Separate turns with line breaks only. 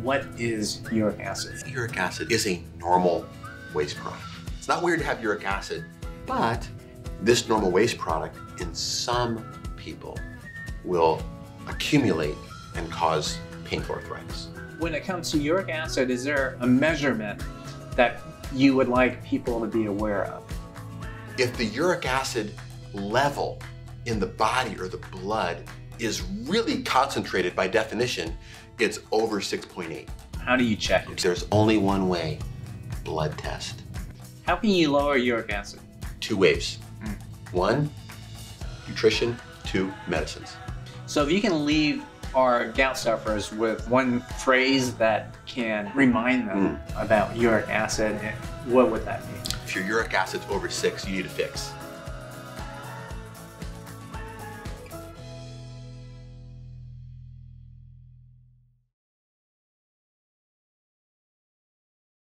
what is uric acid?
Uric acid is a normal waste product. It's not weird to have uric acid, but this normal waste product in some people will accumulate and cause painful arthritis.
When it comes to uric acid, is there a measurement that you would like people to be aware of?
If the uric acid level in the body or the blood is really concentrated by definition, it's over 6.8.
How do you check it?
There's only one way, blood test.
How can you lower uric acid?
Two ways. Hmm. One, nutrition, two, medicines.
So if you can leave our gout sufferers with one phrase that can remind them hmm. about uric acid, what would that be?
If your uric acid's over six, you need a fix.